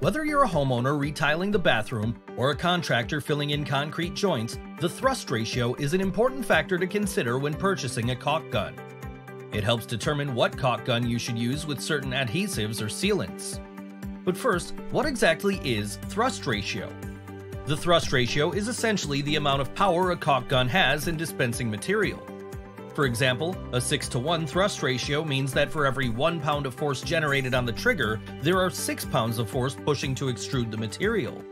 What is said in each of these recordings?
Whether you're a homeowner retiling the bathroom or a contractor filling in concrete joints, the thrust ratio is an important factor to consider when purchasing a caulk gun. It helps determine what caulk gun you should use with certain adhesives or sealants. But first, what exactly is thrust ratio? The thrust ratio is essentially the amount of power a caulk gun has in dispensing material. For example, a 6 to 1 thrust ratio means that for every 1 pound of force generated on the trigger, there are 6 pounds of force pushing to extrude the material.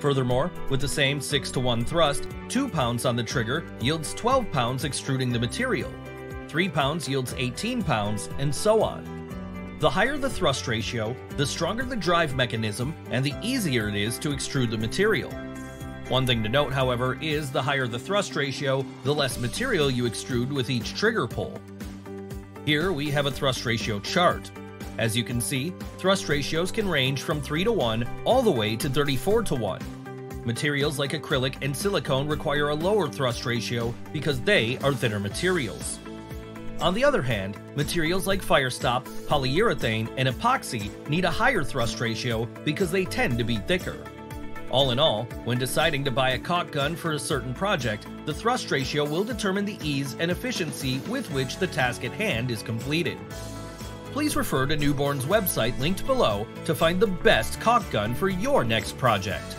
Furthermore, with the same 6 to 1 thrust, 2 pounds on the trigger yields 12 pounds extruding the material, 3 pounds yields 18 pounds, and so on. The higher the thrust ratio, the stronger the drive mechanism, and the easier it is to extrude the material. One thing to note, however, is the higher the thrust ratio, the less material you extrude with each trigger pull. Here we have a thrust ratio chart. As you can see, thrust ratios can range from 3 to 1 all the way to 34 to 1. Materials like acrylic and silicone require a lower thrust ratio because they are thinner materials. On the other hand, materials like Firestop, polyurethane, and epoxy need a higher thrust ratio because they tend to be thicker. All in all, when deciding to buy a caulk gun for a certain project, the thrust ratio will determine the ease and efficiency with which the task at hand is completed. Please refer to Newborn's website linked below to find the best caulk gun for your next project.